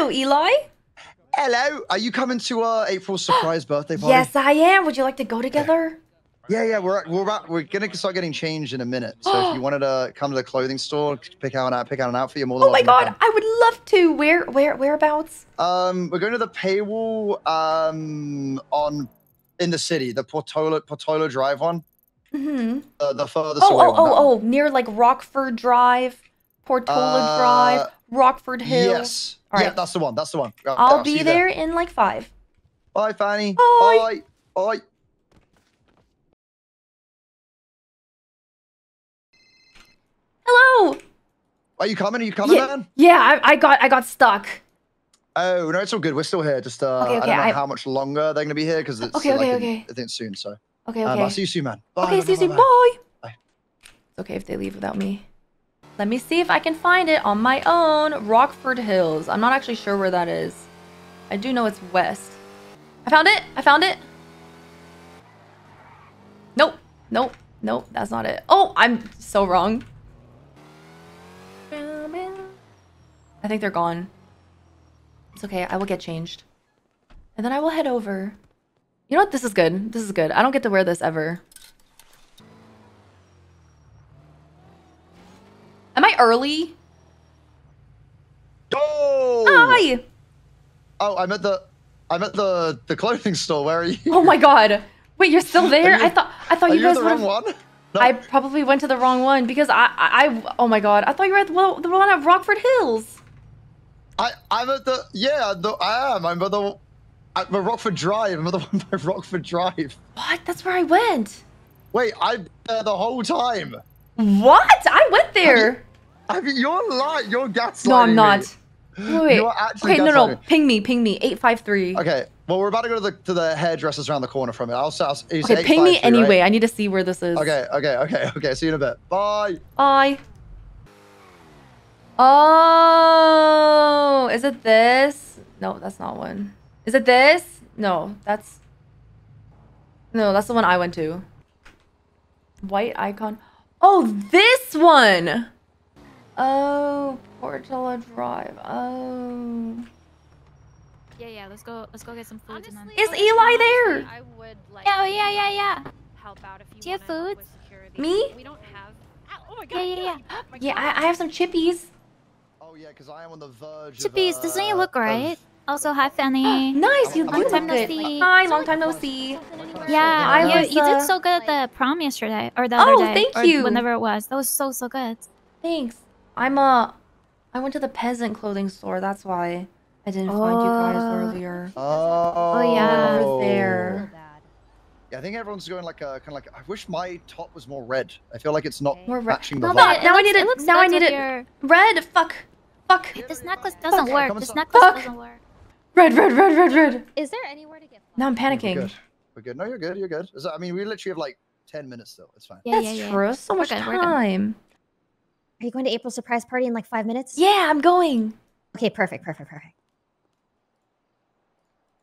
Hello, Eli. Hello. Are you coming to uh, April's surprise birthday party? Yes, I am. Would you like to go together? Yeah, yeah. We're we're about, we're gonna start getting changed in a minute. So if you wanted to come to the clothing store, pick out an pick out an outfit, you're more than Oh my god, I would love to. Where, where, whereabouts? Um, we're going to the paywall um on in the city, the Portola Portola Drive one, Mm-hmm. uh, the furthest Oh, away oh, oh, oh, near like Rockford Drive, Portola Uh, Drive, Rockford Hill. Yes. All Yeah, that's the one. That's the one. Yeah, I'll be there in like five. Bye, Fanny. Bye. Bye. Bye. Hello. Are you coming? Are you coming, Yeah, man? yeah. I, I got, I got stuck. Oh no, it's all good. We're still here. Just uh, Okay, I don't know I- how much longer they're gonna be here because it's Okay, like okay, in- okay. I think soon. So Okay, um, okay. I'll see you soon, man. Bye, okay, bye, see you bye, soon. bye. Bye. Bye. It's okay if they leave without me. Let me see if I can find it on my own. Rockford Hills. I'm not actually sure where that is. I do know it's west. I found it. I found it. Nope. Nope. Nope. That's not it. Oh, I'm so wrong. I think they're gone. It's okay. I will get changed. And then I will head over. You know what? This is good. This is good. I don't get to wear this ever. Am I early? Oh! Hi! Oh, I'm at the, I'm at the the clothing store. Where are you? Oh my god. Wait, you're still there? you- I thought I thought you guys the wrong one? No. I probably went to the wrong one because I, I I oh my god. I thought you were at the, one- the one at Rockford Hills. I I'm at the yeah. The, I am. I'm at the at the Rockford Drive. I'm at the one by Rockford Drive. What? That's where I went. Wait, I'm there the whole time. What? I went there. I mean, you're lying. You're gaslighting No, I'm me. not. Wait. You're actually okay, no, no. Ping me, ping me. 853. Okay. Well, we're about to go to the to the hairdressers around the corner from it. I'll, I'll Okay, ping me anyway. right? I need to see where this is. Okay, okay, okay, okay. See you in a bit. Bye. Bye. Oh, is it this? No, that's not one. Is it this? No, that's. No, that's the one I went to. White icon. Oh, this one. Oh, Portola Drive. Oh. Yeah, yeah. Let's go. Let's go get some food and then. Is Eli there? I would like Yeah, oh, yeah, yeah, yeah. help out if you Do you have food? Me? We don't have. Oh my god. Yeah, yeah, yeah. my Yeah, I, I have some chippies. Oh yeah, because I am on the verge. Chippies, of, doesn't uh, he look of- right? Also, hi, Fanny. Nice, you Long time look no good. see. Hi, long time no see. Yeah, Hi, you, you did so good at the prom yesterday, or the Oh, other day. thank or you. Whenever it was, that was so so good. Thanks. I'm a. I went to the peasant clothing store, that's why I didn't find you guys Oh. earlier. Oh, oh yeah. Over there. Yeah, I think everyone's going like a kind of like. I wish my top was more red. I feel like it's not More red. matching the No, vibe. but it, Now I need it- looks now I need it- Your... Red, fuck. Fuck. This necklace doesn't Fuck. work. Come This on, necklace fuck. doesn't work. Red, red, red, red, red. Is there anywhere to get? Now I'm panicking. We're panicking. good. We're good. No, you're good. You're good. Is that- I mean, we literally have like ten minutes still. It's fine. Yeah, That's yeah, yeah. true. So much good, we're time. Are you going to April's surprise party in like five minutes? Yeah, I'm going. Okay, perfect, perfect, perfect.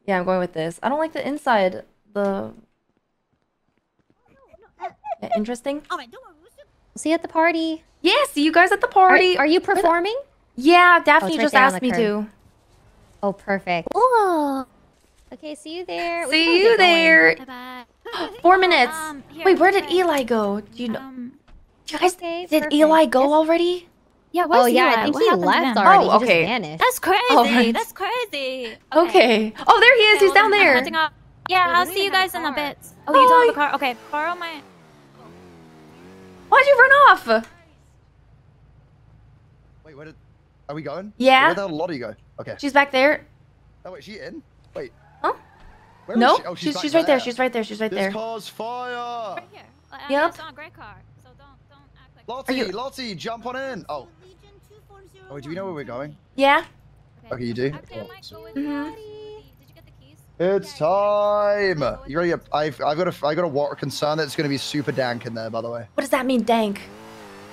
Yeah, I'm going with this. I don't like the inside. The Yeah, interesting. See you at the party. Yeah, see you guys at the party. are you performing? yeah, Daphne oh, right just asked me curve. to. Oh, perfect. Oh, Okay, see you there. See you there. bye Four minutes. Um, here, Wait, where did okay. Eli go? Do you know? Um, You guys, Okay, did perfect. Eli go Yes. already? yeah, where's Oh yeah, Eli? I think What he left already. Oh, He just okay. vanished. That's crazy. Alright. That's crazy. Okay. Oh, there he is. Okay, He's hold down there. Yeah, Wait, I'll see you guys in a bit. Oh, you don't have a car? Okay, borrow my. Why'd you run off? Wait, where did? Are we going? Yeah. Where the hell did Lottie go? Okay. She's back there. Oh wait, she in? Wait. Huh? Where is No, she? Oh, she's back she's right there. She's right there. She's right This there. car's fire. Right here. And Yep. It's not a great car, so don't don't act like. Lottie, you- Lottie, jump on in. Oh. Oh, do we know where we're going? Yeah. Okay, you do? Actually, I Oh, might go with Mhm. Did you get the keys? It's time. You ready? I've I've got a I got a water concern that's gonna be super dank in there. By the way, What does that mean, dank?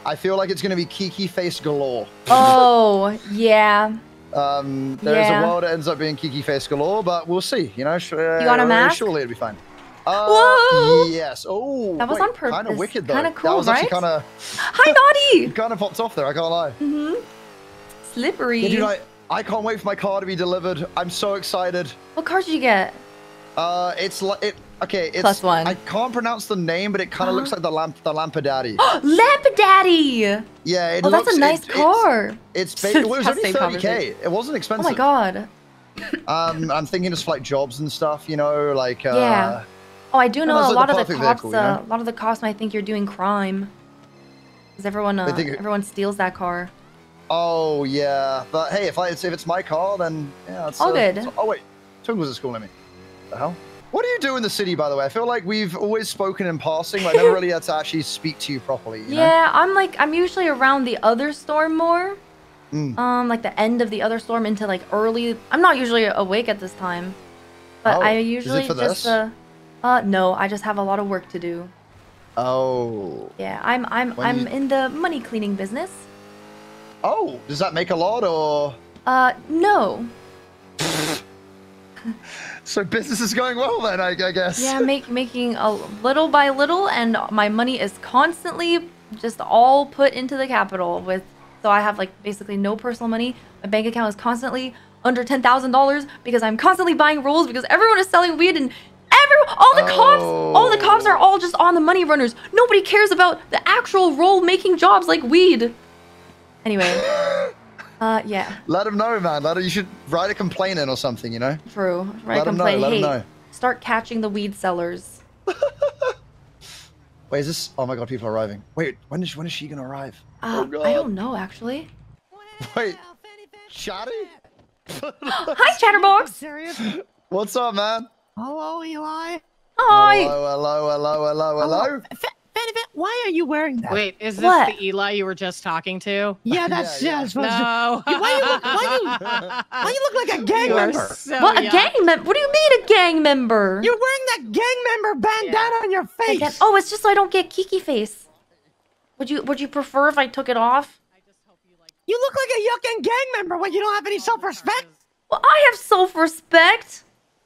I feel like it's gonna be Kiki face galore. Oh, yeah. Um, there is Yeah. a world that ends up being Kiki face galore, but we'll see. You know, uh, got a mask? Surely it'll be fine. Uh, Whoa! Yes. Oh, That was on purpose. Kind of wicked though. Kinda cool, that was actually right? kind of Hi, Naughty. kind of popped off there. I can't lie. Mm-hmm. Slippery. Yeah, dude, I I can't wait for my car to be delivered. I'm so excited. What car did you get? Uh, it's like it. Okay, it's Plus one. I can't pronounce the name, but it kind of looks like the lamp, the Lampadaddy. Lampadaddy! yeah, it Oh, looks. that's a nice it- car. It's, it's it was only 30k. It wasn't expensive. Oh my god. Um, I'm thinking just for, like jobs and stuff. You know, like. Uh, Yeah. Oh, I do know a like lot the of the cops. vehicle, you uh, know? a lot of the cops might think you're doing crime. Because everyone, uh, think everyone steals that car. Oh yeah, but hey, if I if it's my car, then yeah, it's All uh, good. it's- oh wait, Tung was at school, me. The hell? What do you do in the city, by the way? I feel like we've always spoken in passing, but I never really had to actually speak to you properly. You know? Yeah, I'm like I'm usually around the other storm more. Mm. Um, like the end of the other storm into like early. I'm not usually awake at this time, but Oh, I usually for just uh, uh, no, I just have a lot of work to do. Oh. Yeah, I'm I'm When I'm you- in the money cleaning business. Oh, does that make a lot or? Uh, no. So business is going well then, I, I guess. Yeah, make making a little by little, and my money is constantly just all put into the capital. With so I have like basically no personal money. My bank account is constantly under ten thousand dollars because I'm constantly buying rolls because everyone is selling weed and every all the cops, oh. all the cops are all just on the money runners. Nobody cares about the actual roll making jobs like weed. Anyway, uh, yeah, Let him know, man. Let him, you should write a complaint in or something. You know. true. Right? Let 'em know, Complain. let 'em hey, know. start catching the weed sellers. Wait, is this? Oh my god, people are arriving. Wait, when is when is she gonna arrive? Uh, oh I don't know actually. Wait, Shotty? Hi, Chatterbox. Serious? What's up, man? Hello, Eli. Hi. Hello, hello, hello, hello, hello. Fa- Fanny, Fa- why are you wearing that? Wait, is this What? the Eli you were just talking to? Yeah, that's Yeah, yeah. yeah. it's supposed to- You- why you look- why Why you look like a gang You are member? so What a gang member? What do you mean a gang member? You're wearing that gang member bandana on your face. get- oh, it's just so I don't get kiki face. Would you Would you prefer if I took it off? You look like a yucking gang member when you don't have any oh self-respect. Well, I have self respect.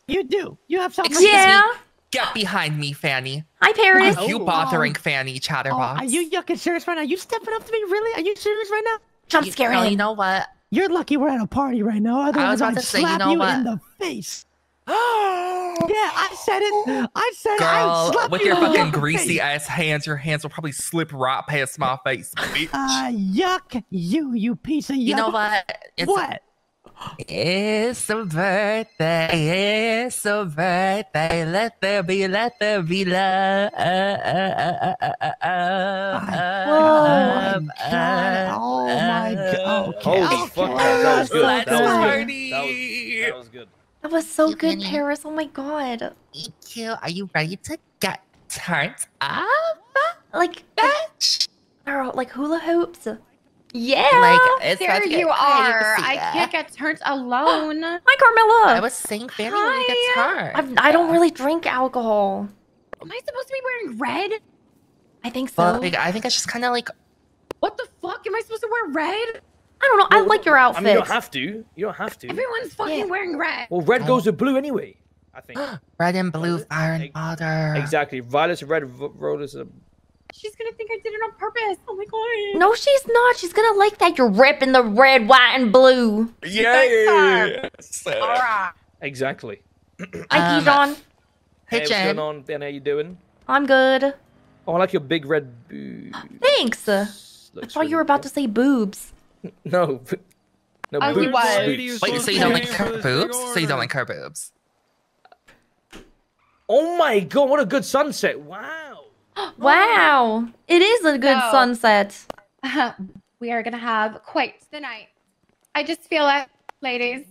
You do. You have self-respect. Excuse Yeah. me. Get behind me, Fanny. Hi, Paris. Are you Oh. bothering Fanny Oh, Chatterbox? are you yucking serious right now? Are you stepping up to me? Really? Are you serious right now? Jump You- scare no, him. you know what? You're lucky we're at a party right now. Otherwise, about I'd to say, you slap know you in the face. Yeah, I said it. I said it. I'd Girl, slap with you your in the fucking face. greasy ass hands, your hands will probably slip right past my face, bitch. Uh, yuck, you, you piece of yuck. you know what? It's what? It's a birthday. It's a birthday. Let there be, let there be love. Oh my god! Oh my god! Okay, Holy okay. fuck, that, that was good. Let's That was good. That was, that was good. That was so You good, Penny. Paris. Oh my god. Thank you. Are you ready to get turned up? Like, Bitch. girl, like hula hoops. Yeah. Like, it's There about to get you crazy. are. I can't get turned alone. Hi, Carmella. I was saying Fanny when you get turned. I've, I don't really drink alcohol. Am I supposed to be wearing red? I think so. But like, I think it's just kind of like What the fuck? Am I supposed to wear red? I don't know. I like your outfit. I outfit. mean, you don't have to. You don't have to. Everyone's fucking Yeah. wearing red. Well, red goes oh. with blue anyway. I think. red and blue, it? fire and water. Exactly. Violet's a red, v- road is a. She's gonna think I did it on purpose. Oh my god. No, she's not. She's gonna like that you're ripping the red, white, and blue. Yes. Alright. Exactly. Hi, Um, Dijon. Hey, Hey, what's going on, Ben? How you doing? I'm good. Oh, I like your big red boobs. Thanks. I Looks thought you were about to say boobs. No. No I boobs. was. boobs. Wait, so you don't like her boobs? So you don't like her boobs? Oh my god! What a good sunset! Wow. Wow. It is a good So- sunset. we are gonna have quite the night. I just feel it, ladies.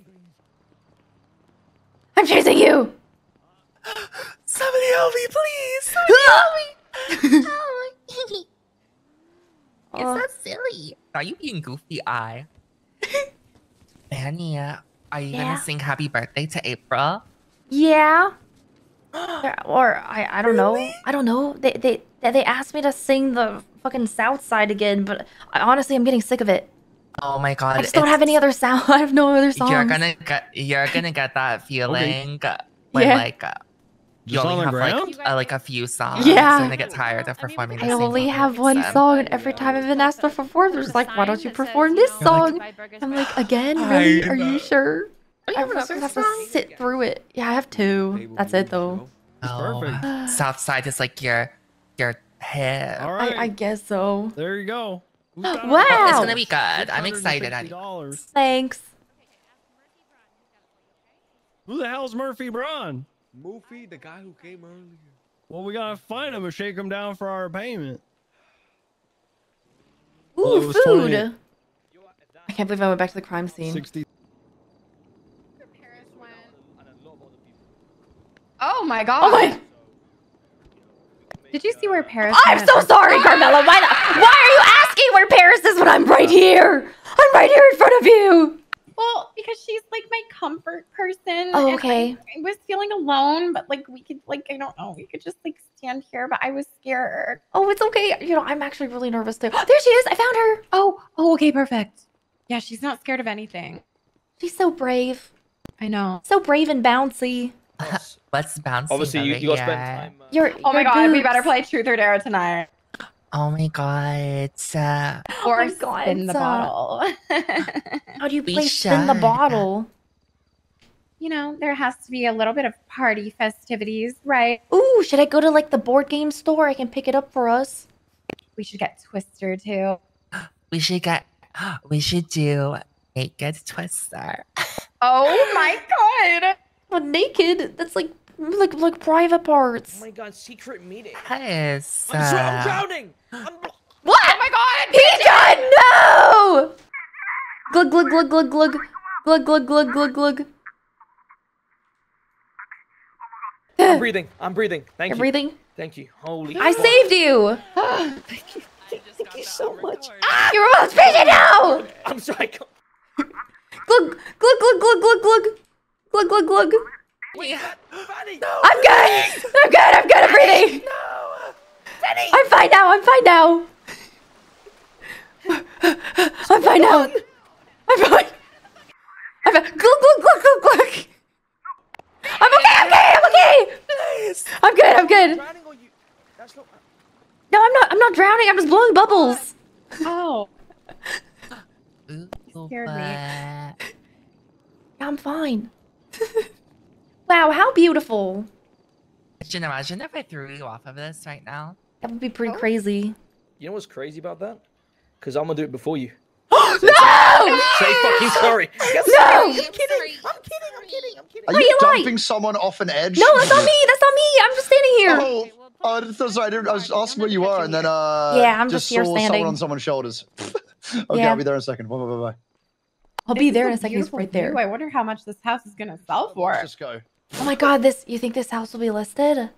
I'm chasing you. Somebody help me, please! Somebody help me! It's Oh. so silly. Are you being goofy, eye? Fanny, uh, are you Yeah? gonna sing happy birthday to April? Yeah. Or I, I don't know. I don't know. They, they they they asked me to sing the fucking South Side again, but I, honestly, I'm getting sick of it. Oh my god. I just don't have any other sound. I have no other songs. You're gonna get you're gonna get that feeling uh, when Yeah. like uh, you Just only have ground? like uh, like a few songs. Yeah. And they get tired of performing. The I same only song have one time. song, and every time I've been asked to perform, there's like, why don't you perform this song? I'm like, again, really? Are you sure? I just have to sit through it. Yeah, I have two. That's it though. Oh, Perfect. Southside is like your your hip. All I. I guess so. There you go. Who's? Wow. It's gonna be good. I'm excited. I- $650. Thanks. Who the hell's Murphy Braun? Murphy, the guy who came earlier. Well, we gotta find him and shake him down for our payment. Ooh, Well, food. 20. I can't believe I went back to the crime scene. 60. Paris went. Oh my oh god. Oh my! Did you see where Paris I'm so sorry, Carmella. Why, the, why are you asking where Paris is when I'm right here? I'm right here in front of you. Well, because she's like my comfort person. Oh, and okay. I, I was feeling alone, but like we could, like, I don't know, we could just like stand here, but I was scared. Oh, it's okay. You know, I'm actually really nervous too. There she is. I found her. Oh, oh, okay, perfect. Yeah, she's not scared of anything. She's so brave. I know. So brave and bouncy. What's bouncing Obviously, you, over you gotta spend time. Uh, You're, Oh my your god, we better play Truth or Dare tonight. Oh my god. Uh, Or my God, spin the uh, bottle. How do you We play spin the bottle? you know, there has to be a little bit of party festivities, right? Ooh, should I go to like the board game store? I can pick it up for us. We should get Twister too. we should get. We should do naked twister. Oh my god! Well, naked. That's like like like private parts. Oh my god, secret meeting. Yes. I'm, so, I'm uh, drowning. I'm, What? Oh my god! Pecan, no! Glug glug glug glug glug glug glug glug glug glug. I'm breathing. I'm breathing. Thank You're you. breathing. Thank you. Holy. I fuck. saved you. Thank you. Thank you so much. You're almost patient now. I'm sorry. Glug glug glug glug glug glug glug glug glug. Fanny. I'm good. I'm good. I'm good. I'm breathing. I'm fine now. I'm fine now. I'm fine now. I'm fine. I'm fine. Glug glug glug glug glug. I'm okay. I'm okay. I'm okay. I'm good. I'm good. Drowning or you? That's not. No, I'm not. I'm not drowning. I'm just blowing bubbles. Oh, ooh, scared me. Yeah, I'm fine. wow, how beautiful. Could you imagine if I threw you off of this right now? That would be pretty crazy. You know what's crazy about that? Because I'm gonna do it before you. no! Say fucking sorry. Yes, No! I'm kidding. I'm kidding. I'm kidding. I'm kidding. Are Why you you lying? someone off an edge? No, that's not me. That's not me. I'm just standing here. Oh, oh, so sorry. I, didn't, I was asking where you were, and then uh, Yeah, I'm just here saw standing. someone on someone's shoulders. okay, Yeah. I'll be there in a second. Bye, bye, bye, bye. I'll be there in a second. He's beautiful right there. view. I wonder how much this house is gonna sell for. Let's just go. Oh my god, this you think this house will be listed?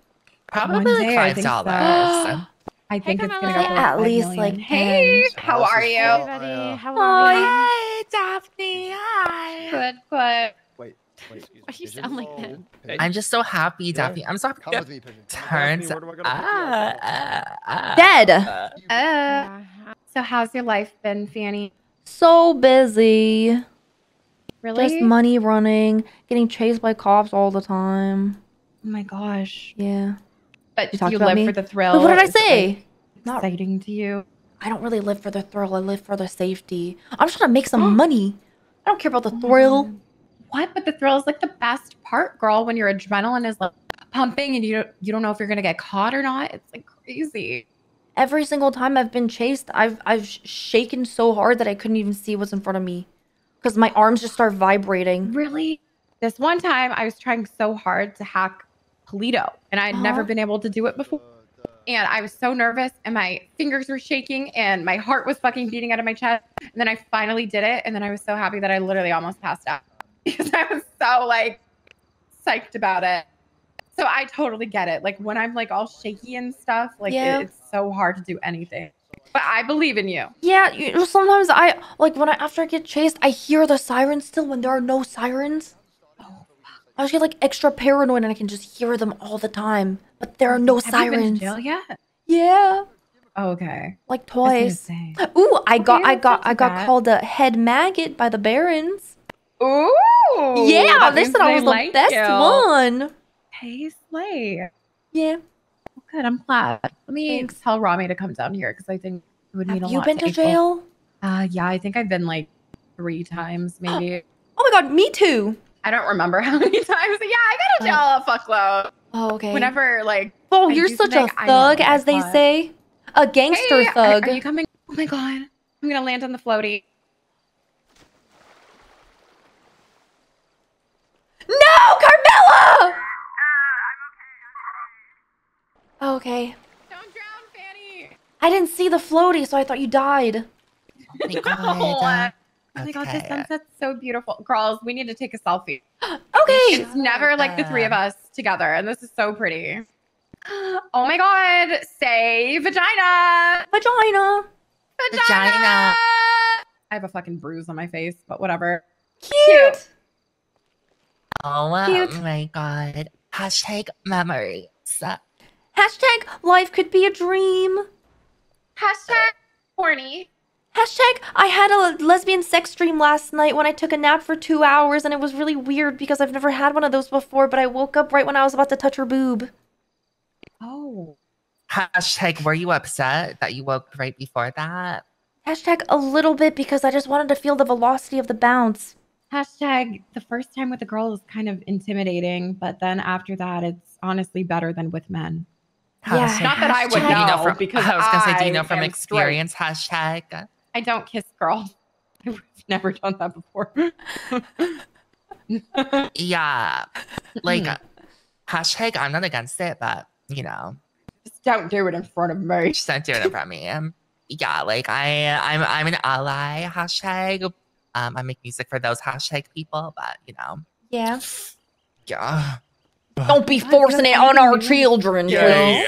Probably like I five think dollars. I think it's gonna go for At least, million. like, Hey, how are you? full. Everybody, uh, how Hi. are you? Hi, Daphne. Hi. Good, good. Wait, wait. Excuse me. Why you Pigeon? sound like that? I'm just so happy, Yeah. Daphne. I'm so happy. Come with me, Pigeon. Turns Daphne, where do I gotta pick you ah, up? ah, ah. Dead. Uh, Yeah. so how's your life been, Fanny? So busy. Really? Just money running, getting chased by cops all the time. oh my gosh. Yeah. But You you live me? for the thrill? But what did I say? Not- exciting to you? I don't really live for the thrill. I live for the safety. I'm just trying to make some money. I don't care about the thrill. Oh what? But the thrill is like the best part, girl. When your adrenaline is like pumping and you don't, you don't know if you're gonna get caught or not. It's like crazy. Every single time I've been chased, I've I've shaken so hard that I couldn't even see what's in front of me, because my arms just start vibrating. Really? This one time, I was trying so hard to hack Paleto, and I'd never Uh-huh. been able to do it before. And I was so nervous, and my fingers were shaking, and my heart was fucking beating out of my chest. And then I finally did it, and then I was so happy that I literally almost passed out because I was so like psyched about it. So I totally get it. Like when I'm like all shaky and stuff, like it- Yeah. it's so hard to do anything. But I believe in you. Yeah, you know, sometimes I like when I after I get chased, I hear the sirens still when there are no sirens. Oh, I just get like extra paranoid and I can just hear them all the time, but there are no Have you sirens. jail yet? Yeah, Okay. like twice. Ooh, I got, I got, I got bad. called a head maggot by the barons. Ooh. yeah, that they said I was the like best you. one. Tasty. play. Yeah. Good. I'm glad. Let me Thanks. tell Rami to come down here because I think it would mean Have a you been to April. jail? Uh, yeah, I think I've been like three times, maybe. Oh my god, me too. I don't remember how many times. Yeah, I got to jail a fuckload. Oh, okay. Whenever like Oh, I you're such a something, I know, thug, oh as they say. A gangster Hey, are- thug. Are, you coming? Oh my god. I'm gonna land on the floaty. No, Carmella! Oh, okay. Don't drown, Fanny. I didn't see the floaty, so I thought you died. Oh my No. God. Oh my god, the sunset's so beautiful. Girls, we need to take a selfie. Okay. It's never like the three of us together, and this is so pretty. Oh my god, say vagina! Vagina. Vagina! Vagina. I have a fucking bruise on my face, but whatever. Cute. Oh Cute. Oh my god. Hashtag memories. Hashtag life could be a dream. Hashtag horny. Hashtag I had a lesbian sex dream last night when I took a nap for two hours and it was really weird because I've never had one of those before, but I woke up right when I was about to touch her boob. Oh. Hashtag were you upset that you woke right before that? Hashtag a little bit because I just wanted to feel the velocity of the bounce. Hashtag the first time with a girl is kind of intimidating, but then after that, it's honestly better than with men. Yeah. Not that I would Do you know, from, because I was gonna say, do you know from am experience? Hashtag. I don't kiss girls. I've never done that before. Yeah. Like Hmm. hashtag I'm not against it, but you know, Just don't do it in front of me. just don't do it in front of me. Um, yeah, like I I'm I'm an ally, hashtag. Um I make music for those hashtag people, but you know. Yeah. Yeah. Don't be forcing it on our children, Will.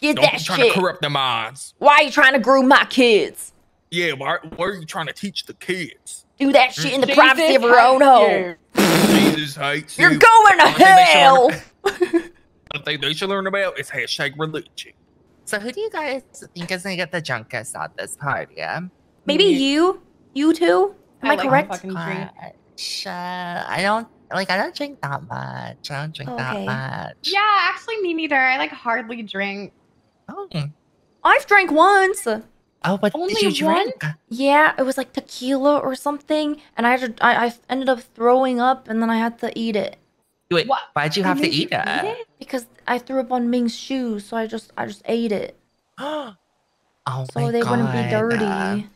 Get that shit. to corrupt their minds. Why are you trying to groom my kids? Yeah, why, why are you trying to teach the kids? Do that shit in the Jesus privacy of your own home. Jesus hates You're you. going to Only thing they should hell. learn- One thing they should learn about is hashtag religion. So who do you guys think is gonna get the drunkest at this party? Yeah. Maybe you? You two? Am I, like correct? fucking drink. Gosh, uh, I don't like I don't drink that much. I don't drink Okay. that much. Yeah, actually, me neither. I like hardly drink. Oh. I've drank once. Oh, but Only did you one? drink? Yeah, it was like tequila or something, and I had to, I, I ended up throwing up, and then I had to eat it Wait, What? why'd you have to made you eat it? because I threw up on Ming's shoes, so I just I just ate it oh so my they wouldn't be God. dirty.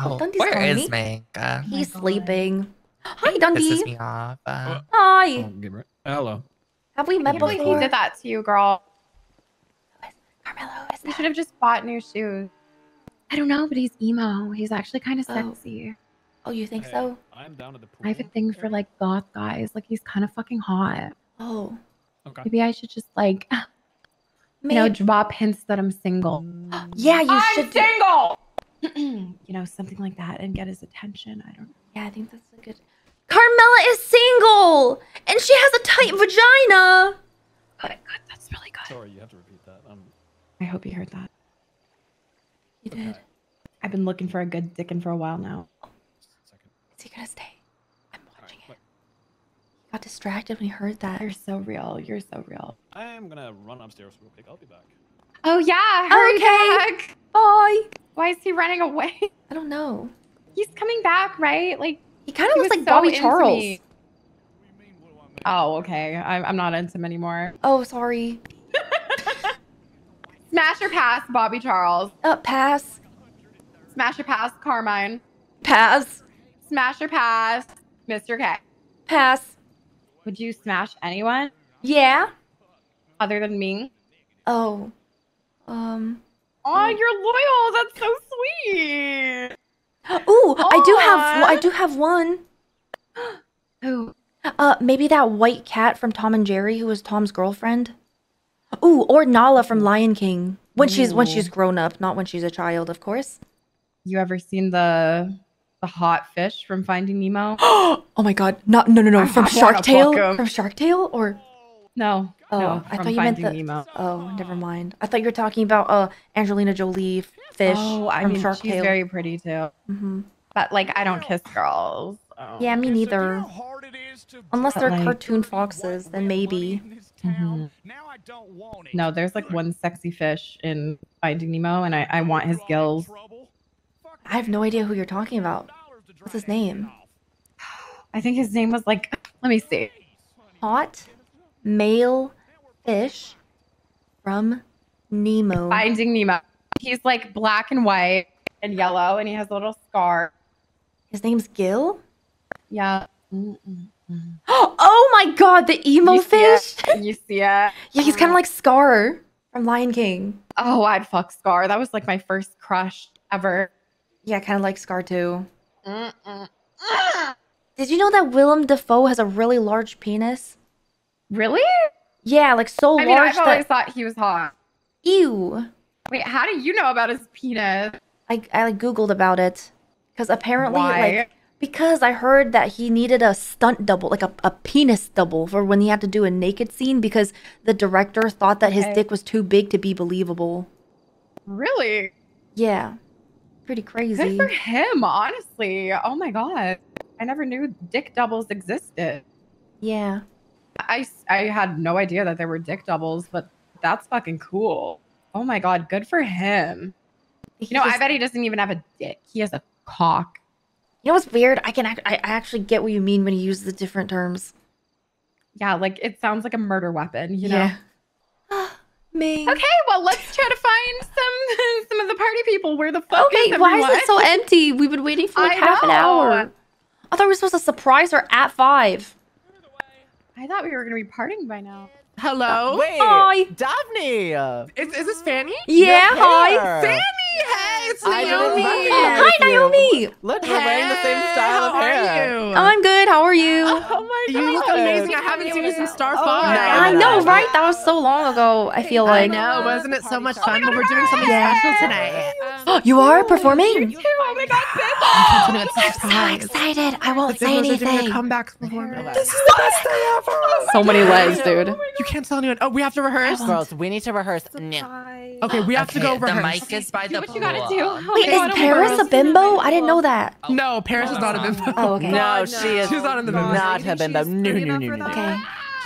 Oh, Dundee's where calling is me. Mink? Uh, He's God. sleeping. Hi, pisses Dundee. me off. Uh, Hi. Hello. Have we met can't before? he did that to you, girl. Carmelo, is You should have just bought new shoes. I don't know, but he's emo. He's actually kind of Oh. sexy. Oh, you think so? I'm down at the pool. I have a thing for like goth guys. Like he's kind of fucking hot. Oh, Okay. Maybe I should just like, you know, drop hints that I'm single. yeah, you should. do- single. you know, something like that, and get his attention. I don't know. Yeah, I think that's a good. Carmella is single, and she has a tight vagina. Good, good. That's really good. Sorry, you have to repeat that. Um, I hope you heard that. You did. I've been looking for a good dickin' for a while now. second. Is he gonna stay? I'm watching it. He got distracted when he heard that. You're so real. You're so real. I'm gonna run upstairs real quick. I'll be back. Oh yeah, hurry Okay. back. Bye. Why is he running away? I don't know. He's coming back, right? Like He kind of looks like so Bobby Charles. me. Oh, okay. I'm, I'm not into him anymore. Oh, sorry. Smash or pass, Bobby Charles. Uh, pass. Smash or pass, Carmine. Pass. Smash or pass, Mr. K. Pass. Would you smash anyone Yeah. other than me? Oh. Um. Oh, you're loyal. That's so sweet. Ooh, I do have. I do have one. Who? Uh, maybe that white cat from Tom and Jerry, who was Tom's girlfriend. Ooh, or Nala from Lion King. When she's when she's grown up, not when she's a child, of course. You ever seen the the hot fish from Finding Nemo? oh my god! Not no no no I from Shark Tale. From Shark Tale or No. oh, no, I thought you meant the. Nemo. Oh, never mind. I thought you were talking about uh Angelina Jolie fish Oh, I from mean, Shark she's Tale. very pretty too. hmm But like, I don't kiss girls. so. Yeah, me neither. hard it is Unless they're like- cartoon foxes, then maybe. Mhm. No, there's like one sexy fish in Finding Nemo, and I, I want his gills. I have no idea who you're talking about. What's his name? I think his name was like, let me see. Hot male fish from Nemo. Finding Nemo. He's like black and white and yellow, and he has a little scar. His name's Gil? Yeah. Mm-hmm. oh my god, the emo You fish? You see it? Yeah, he's kind of like Scar from Lion King. Oh, I'd fuck Scar. That was like my first crush ever. Yeah, kind of like Scar too. Did you know that Willem Dafoe has a really large penis? Really? Yeah, like so I mean, large I've always thought he was hot. Ew. Wait, how do you know about his penis? I I like googled about it because apparently Why? like because I heard that he needed a stunt double, like a, a penis double for when he had to do a naked scene because the director thought that his dick was too big to be believable. Really? Yeah. Pretty crazy. Good for him, honestly. Oh my god. I never knew dick doubles existed. Yeah. I, I had no idea that there were dick doubles, but that's fucking cool. Oh my god, good for him. He You know, I bet he doesn't even have a dick. He has a cock. You know what's weird? I can act- I, I actually get what you mean when you use the different terms. Yeah, like it sounds like a murder weapon, you know? Yeah. Me. Okay, well let's try to find some some of the party people. Where the fuck Okay, is why is it so empty? We've been waiting for like I half an hour. I thought we were supposed to surprise her at five. I thought we were gonna be partying by now. Hello? Wait, Hi. Daphne. uh, Is, is this Fanny? Yeah, hi. Fanny! Hey, it's I didn't Naomi! Oh, hi. Naomi. Look, we're wearing the same style how of hair. Are you? Oh, I'm good. How are you? Oh my god. You look amazing. I haven't seen you since Star Oh, Fox. yeah. I know, right? That was so long ago. I feel like. I like. know. Wasn't it so much fun? But we're doing something Yeah. special tonight. Um, you are performing. You oh my god, I can't it's such a I'm so excited. I won't say Bimbos are doing a anything. comeback performance. This is the best day ever. So many oh legs, dude. Oh you can't tell anyone. Oh, we have to rehearse. Girls, we need to rehearse now. Okay, we have to go rehearse. the mic is by Do the what you gotta do. Oh Wait, God, is oh Paris a bimbo? I didn't know that. Oh. No, Paris is not a oh. bimbo. Oh, okay. No, she is She's not in the movie. not a bimbo. No, no, no, no. Okay.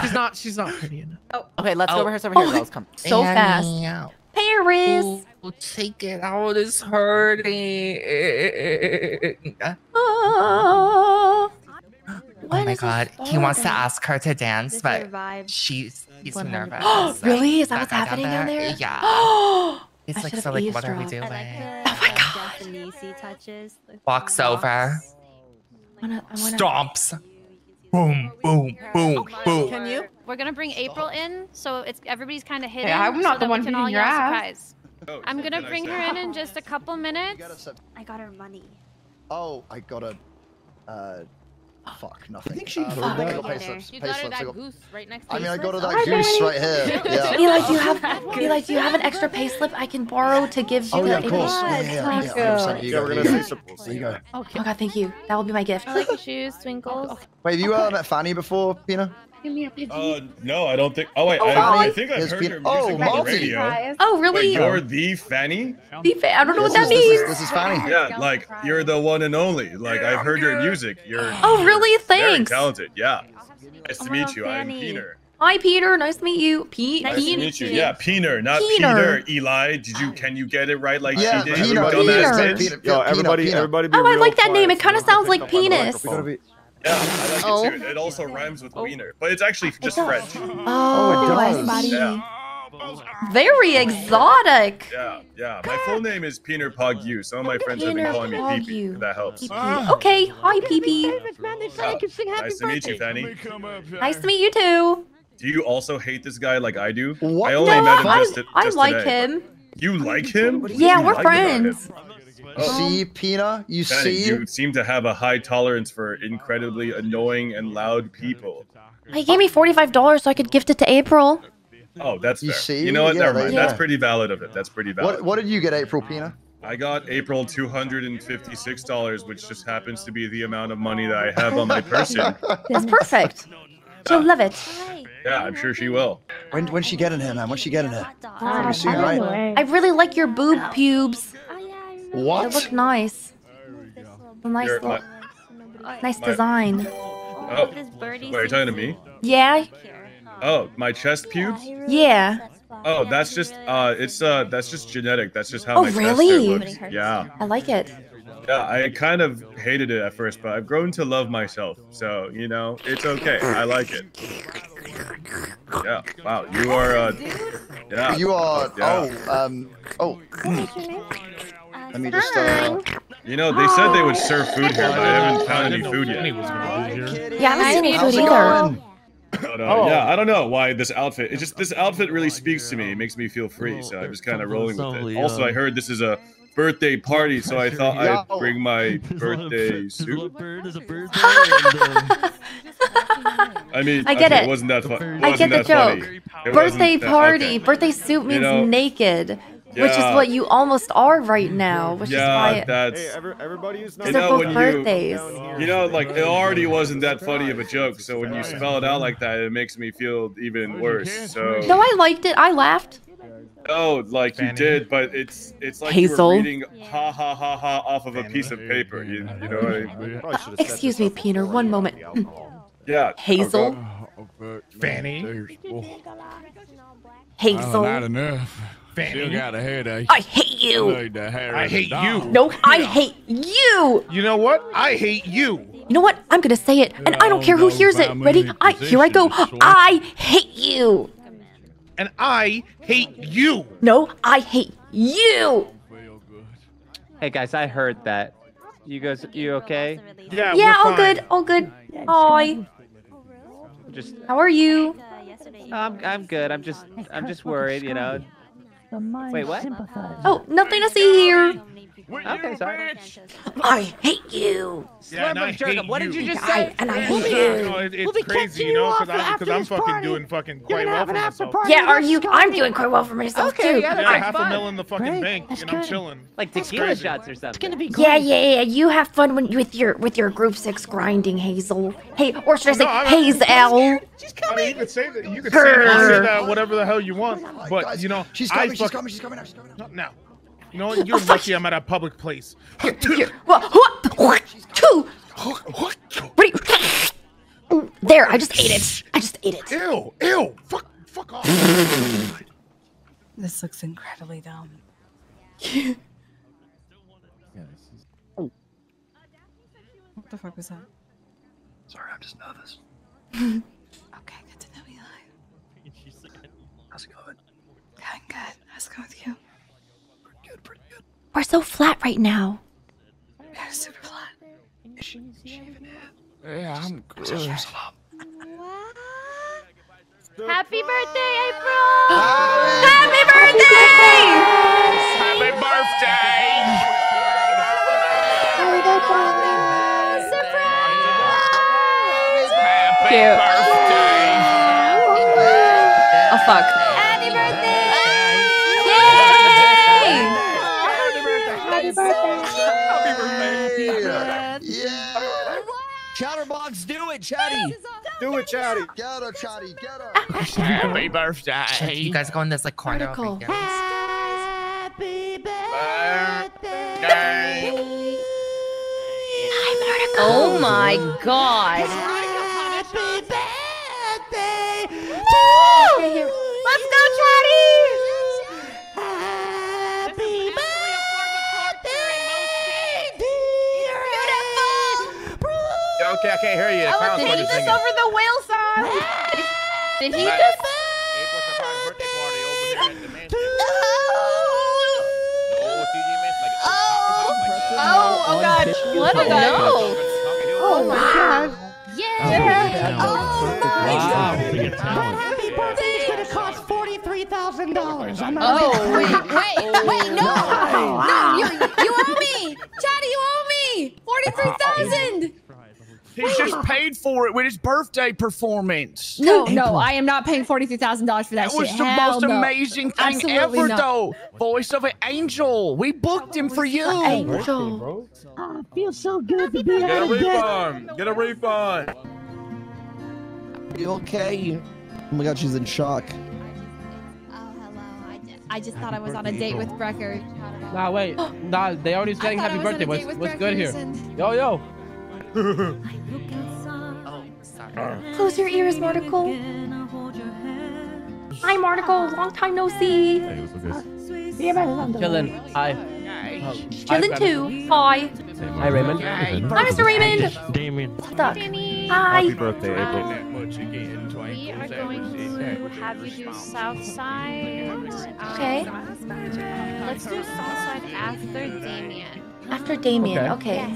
She's not. She's not pretty enough. Oh. Okay, let's go Oh. rehearse over here, Oh. girls. Come. So fast. Annie, Paris. Oh, take it out. It's hurting. Oh, Oh my god, he wants to ask her to dance, This but vibe. she's he's 100%. nervous. really? Is that That what's guy happening down there? Yeah. I It's like should've so like what are we doing? I like Oh my God. Japanese touches. the Walks walks. over. wanna, wanna... Stomps. Boom, boom, boom, boom. Can you? We're gonna bring April in, so it's everybody's kind of hidden. I'm not so the one we can your ass. surprise. I'm gonna bring her in in just a couple minutes. I got her money. Oh, I got a. Uh, fuck, nothing. I think she uh, heard I that. got Get payslips, her. You got her I that got- goose right next to I mean, I you. got her Hi, that goose Benny. right here. Yeah. Eli, do you have Eli, do you have an extra pay slip I can borrow to give you? Oh yeah, of course. April? Yeah, yeah, yeah. Thank yeah, 100%. you. Here you go. we're gonna you say go. There you go. Oh god, thank you. That will be my gift. I like your shoes, Twinkles. Wait, have you uh, met Fanny before, Pina? Uh, no, I don't think. Oh wait, Oh, I. I think I've heard Pina- your music Oh, on the radio. Oh Wait, really? you're the Fanny? Be fa- I don't know what This that is- this is- means. This is Fanny. Yeah, like you're the one and only. Like I've heard your music. You're Oh really? Thanks. very talented. Yeah. Nice to Oh, meet you. I'm Peter. Hi Peter, nice to meet you. Pete, Nice to meet you. Yeah, Peener, not Peener. Peter. Eli, did you? Can you get it right like Yeah, she did? Peter, you Peter. Peter. Peter. Yo, everybody, Pina, everybody. Be Oh, I like that name. It kinda so we don't sounds like pick up on the penis. Microphone. Yeah, I like Oh. it too. It also rhymes with oh. wiener, but it's actually just does. French. Oh, I does. see. Yeah. Very exotic. Yeah, yeah. My full name is Peener Pog Yu. Some of my friends have been calling me Pog Pee Yu. If that helps. Pee-pee. Okay, hi Pee Yeah. Nice to meet you, Fanny. Nice to meet you too. Do you also hate this guy like I do? What? I only No, met him I, just, I just like today. him. You like him? Yeah, we're like friends. Oh. See, Pina, you Fanny, see. you seem to have a high tolerance for incredibly annoying and loud people. He gave me forty-five dollars so I could gift it to April. Oh, that's You fair. see? You know what? Yeah, Never they- mind. That's pretty valid of it. That's pretty valid. What What did you get, April Pina? I got April two hundred and fifty-six dollars, which just happens to be the amount of money that I have on my person. That's perfect. She'll love it. Yeah, I'm sure she will. When When's she getting here, man? When's she getting here? Ah, Pretty soon, right? I really like your boob pubes. They What? look nice. A nice, You're- little, my- nice my- design. Oh, This birdie wait, are you talking to me? Yeah. Oh, my chest pubes? Yeah. Oh, that's just uh, it's uh, that's just genetic. That's just how Oh, my chest hair really? looks. Yeah, I like it. yeah. I kind of hated it at first, but I've grown to love myself. So you know, it's okay. I like it. Yeah. Wow. You are. Uh, yeah. You are. Yeah. Oh. Um. Oh. Let me just. Uh, You know, they said they would serve food here, but I haven't found any food yet. Yeah, I haven't seen any food either. But, uh, Yeah, I don't know why this outfit. It just this outfit really speaks to me. It makes me feel free, so I'm just kind of rolling with it. Also, I heard this is a birthday party, so I thought I'd bring my birthday suit. I mean, I get okay, it. wasn't that fun? I get the joke. Birthday party. Birthday suit means know, naked, which is what you almost are right now. Which Yeah, is why. that's. everybody is You They're know, both when you, birthdays. you know, like it already wasn't that funny of a joke. So when you spell it out like that, it makes me feel even worse. So No, I liked it. I laughed. Oh, like you did, but it's it's like Hazel. you were reading ha ha ha ha off of a piece of paper. You, you know what I mean? Excuse me, Peter. One moment. Yeah. Hazel. Fanny. Hazel. not enough. Fanny. Still got a headache. I hate you. Need the hair I hate you. No, I hate you. You know what? I hate you. You know what? I'm gonna say it, and I don't care who hears it. Ready? I here I go. I hate you. And I hate you. No, I hate you. Hey guys, I heard that. You guys, you okay? Yeah. Yeah, we're all fine. good, all good. Hi. Just, How are you? I'm, I'm good. I'm just, I'm just worried. You know. Wait, what? Oh, nothing to see here. Okay, sorry. I hate you. Yeah, and I hate What did you just say? and I No, hate you. no, it- it's crazy, you know, because I'm, because I'm fucking doing fucking quite well for myself. Yeah, are you? I'm doing quite well for myself Okay, too. yeah, that's Yeah, like half a mil in the fucking bank, and I'm chilling. Like tequila shots or something. Yeah, yeah, yeah. You have fun when, with your with your Gruppe Sechs grinding, Hazel. Hey, or should I say No, I'm- Hazel? I mean, you could say that. You could say, that, whatever the hell you want, but you know, she's I coming. She's coming. She's coming. now, She's coming. now. Not now. You know, what? you're lucky I'm at a public place. Here, what, what, two. There, I just ate it. I just ate it. Ew, ew, fuck, fuck off. This looks incredibly dumb. What the fuck was that? Sorry, I'm just nervous. Okay, good to know you. How's it going? Going good. How's it going with you? Good, pretty good. We're so flat right now. Yeah, super flat. Is she, is she even here? Yeah, I'm good. Drizzle. Happy birthday, April! Happy birthday! Happy birthday! Cute. Oh, oh fuck. Yeah. Chatterbox, do it, Chatty. Do it, Chatty. Get her, Chatty. Get her. Happy birthday. You guys go in this like corner over Article. here. Oh my god. Okay, I can't hear you. The oh, crowd's Did fucking he just over the whale song? Did he just? April surprise birthday party over there at the mansion. Oh, oh TJ Maxx, Oh, oh, oh god. What a no. Oh my god. Yeah! Happy birthday! It's gonna cost forty-three thousand dollars. I'm Oh wait. Wait, wait, no! No, you, you owe me! Chatty, you owe me! 43,000! He just paid for it with his birthday performance. No, no, I am not paying $43,000 for that That was shit. the Hell most no. amazing thing Absolutely ever, not. though. Voice of an angel. We booked him for you. Angel. Oh, it ah, feels so good to be Get out a of debt. refund. Get a refund. You okay? Oh my god, she's in shock. Oh, hello. I just, I thought I was on a date with Brecker. Nah, wait. Nah, they already I sang happy was on a birthday. What's, what's good here? Yo, and- Oh, yo, yo. Ah. Close your ears, Marticle. Hi, Marticle. Long time no see. Chillin'. Hi. Chillin' too. Hi. Hi, Raymond. Hi, Mr. Raymond. Damien. Duck. Happy Hi. birthday, April. We are going to have you do south side. Okay. Um, let's do south side after Damien. After Damien. Okay.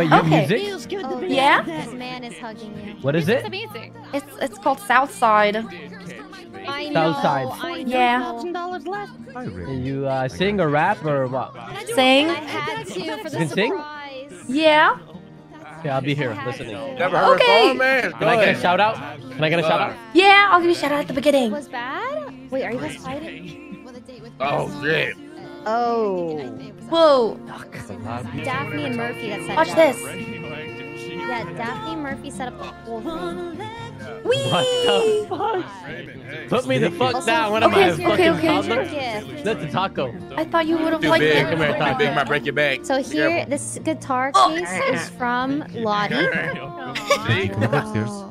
Wait, you have Okay. music? Oh, Yeah? This man is hugging you. What is it? amazing. It's it's called Southside. I. Southside. I. Yeah. $1,000. You uh, sing or rap or what? Sing. I had to for the You can sing? surprise. Yeah. Okay, I'll be here listening. Never heard Okay. a song, man. Can I get a shout out? Can I get a shout out? Yeah. I'll give you a shout out at the beginning. Was bad? Wait, are you guys fighting? Oh shit. Oh. Whoa. Daphne and Murphy that set Watch it up. this. Yeah, Daphne and Murphy set up the whole thing. What the fuck? Put me the fuck down. What am Okay, I, a okay, fucking okay. toddler? Gift. That's a taco. I thought you would have liked big. it. Come here, too big. Might break your back. So here, this guitar Oh. case is from Lottie. See?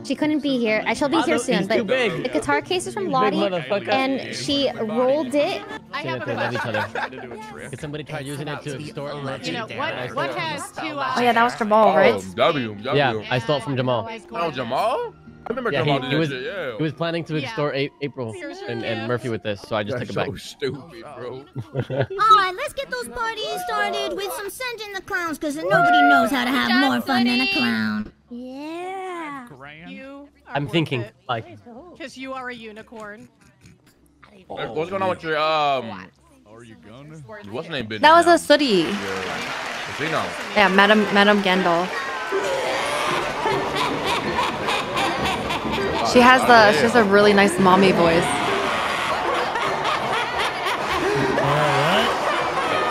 She couldn't be here. I shall be here He's soon, too but big. the guitar case is from Lottie, and she rolled it. I have they love each other. Could somebody try using it to extort Murphy? You know, what, what has two eyes? Oh yeah, that was Jamal, right? Oh, W, W. Yeah, I stole it from Jamal. Oh, Jamal? I remember Yeah, Jamal he, did he was shit, yeah. he was planning to extort A- April and, and Murphy with this, so I just That's took it back. so stupid, bro. Alright, let's get those parties started with some Send in the Clowns, because nobody knows how to have more fun than a clown. Yeah. You I'm thinking like because you are a unicorn. What- What's going on with your um? What's the name? Business That was a sooty. Casino. Yeah, Madam Madam Gandalf. She has the she has a really nice mommy voice.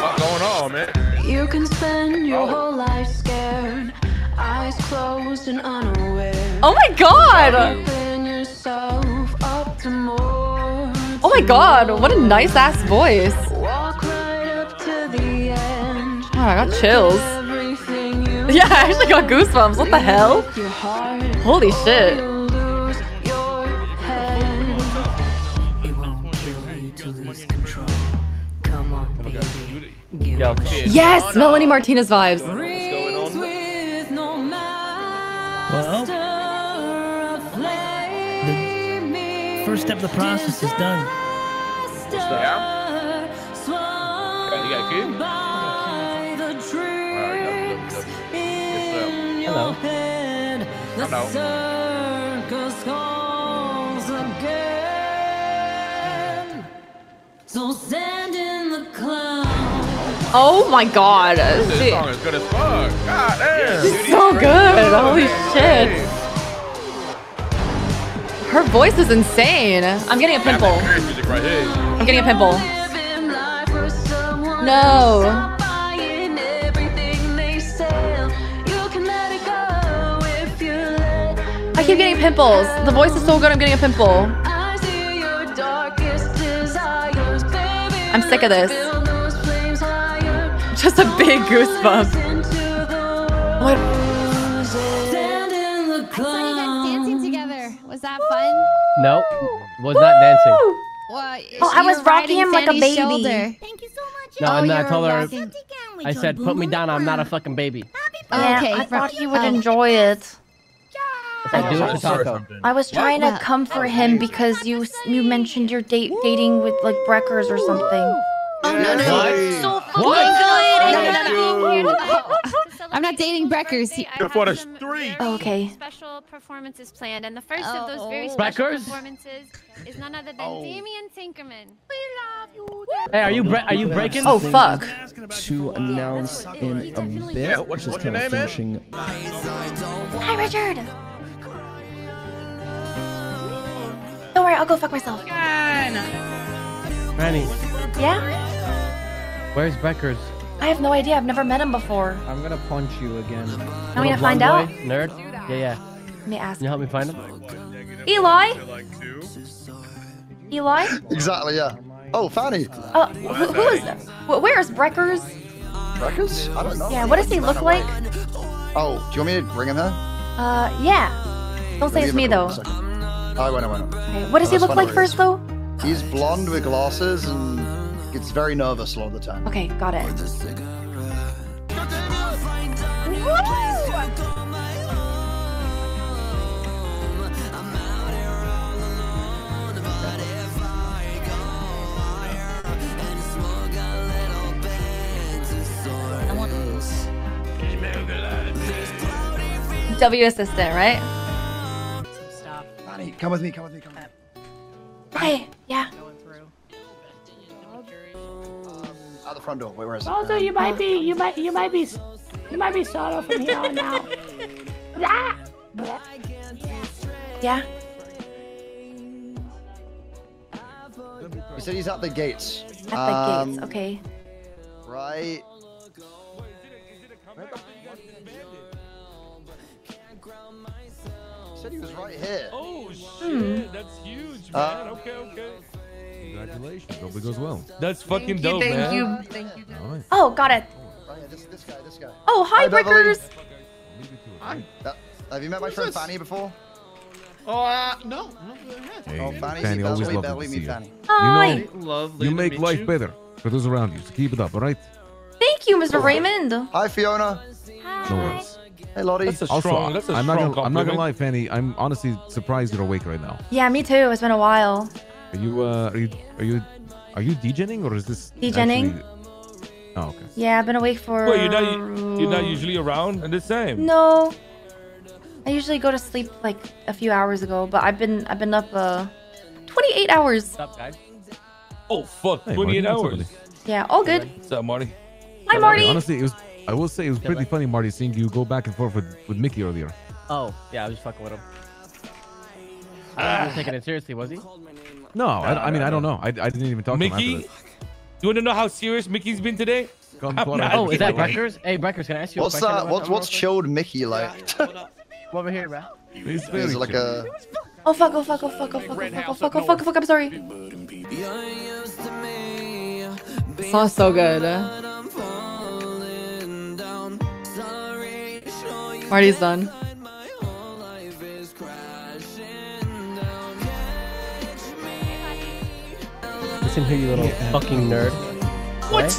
What's going on, man? You can spend your whole life scared, eyes closed and unaware. Oh my god! Yourself up to more. Oh my god, what a nice ass voice. Walk right up to the end. Oh, I got chills. Yeah, I actually got goosebumps. What the hell? Holy shit. Yo. it a shot. Yes, Melanie Martinez vibes. Rings with no Well, master of flame. first step of the process is done. Yeah. You got a kid? By the tricks in your Hello. Hello. circus calls again. So send in the clown. Oh my god. This song is good as fuck. God damn. She's so good. Holy shit. Her voice is insane. I'm getting a pimple. That's music right here. I'm getting a pimple. Living life for someone No. else. Stop buying everything they sell. You can let it go if you let I keep getting pimples. The voice is so good, I'm getting a pimple. I see your darkest desires, baby. I'm sick of this. Just a big goosebump. What? Stand in the I saw you guys clown. dancing together. Was that fun? no, was not dancing. Well, Oh, I was rocking him like a baby. Shoulder. Thank you so much. No, Oh, and I told her I said, "Put me down. I'm not a fucking baby." Oh, yeah, Okay, I for- thought he would oh. enjoy it. I do it taco. I was trying to Well- comfort him because you you mentioned you're date dating with like Brekkers or something. Oh no no! What? So fucking What? I'm not dating Brekkers. He- For the street. Oh, okay. Special performances planned, and the first of those Oh. very special Brekkers? performances is none other than oh. Damien Tinkerman. We love you. Hey, are you bre- are you breaking? Oh fuck. To announce in a bit, Yeah, what's- just kind of finishing. Hi Richard. Don't worry, I'll go fuck myself. Granny, Yeah? where's Brekkers? I have no idea. I've never met him before. I'm gonna punch you again. Now we Little gotta find blonde out. Nerd. Yeah, yeah. Let me ask. Can you help me find him? Eli? Eli? Exactly, yeah. Oh, Fanny. Uh, who, who is that? Where is Brekkers? Brekkers? I don't know. Yeah, what does he look like? Oh, do you want me to bring him here? Uh, yeah. Don't say it's me give him a though. second. Oh, I went, I went. Okay, What does he look like first though? He's blonde with glasses and gets very nervous a lot of the time. Okay, got it. W assistant, right? Fanny, come with me, come with me, come with me. Okay, yeah. Front door. Wait, where is it? Also, you might be, you might, you might be, you might be solo from here on out. Ah! Yeah. He said he's at the gates. At the Um, gates. Okay. Right. He said he was right here. Oh Hmm. that's huge, man. Uh, okay, okay. Congratulations. Hope it goes well. That's fucking Thank you, dope, thank man. you. Thank you. All right. Oh, got it. Right, yeah, this, this guy, this guy. Oh, hi, Beverly. Brekkers. Hi. Uh, have you met my Who's friend this? Fanny before? Oh, uh, no. no Hey, Oh, Fanny, Fanny, always lovely to see you. Fanny. Hi. You know, you make life better for those around you. So keep it up, all right? Thank you, Mr. Raymond. Hi, Fiona. No worries. Hey, Lottie. That's a Also, strong. That's a I'm not strong gonna, I'm not gonna lie, Fanny. I'm honestly surprised you're awake right now. Yeah, me too. It's been a while. Are you, uh, are you, are you, are you DJing or is this? DJing? actually- Oh, okay. Yeah, I've been awake for. Wait, you're not you're not usually around and the same. No. I usually go to sleep like a few hours ago, but I've been I've been up uh 28 hours. What's up, guys? Oh fuck, Hey, 28 Marty, hours. Yeah, all good. What's up, Marty? Hi, Hey, Marty. honestly, it was. I will say it was pretty funny, Marty, seeing you go back and forth with, with Mickey earlier. Oh, yeah, I was just fucking with him. I wasn't taking it seriously, was he? No, I, I, mean, I don't know. I, I didn't even talk Mickey, to him you want to know how serious Mickey's been today? oh, is that Brekkers? Hey, Brekkers, can I ask you what's a question? Uh, that, what's, what's chilled Mickey like? over here, bro. He's really like a... Oh, fuck, oh, fuck, oh, fuck, oh, fuck, oh, fuck, oh, fuck, oh, fuck, oh, fuck, I'm sorry. Song's so good. Eh? Marty's done. Listen here, you little fucking nerd. What?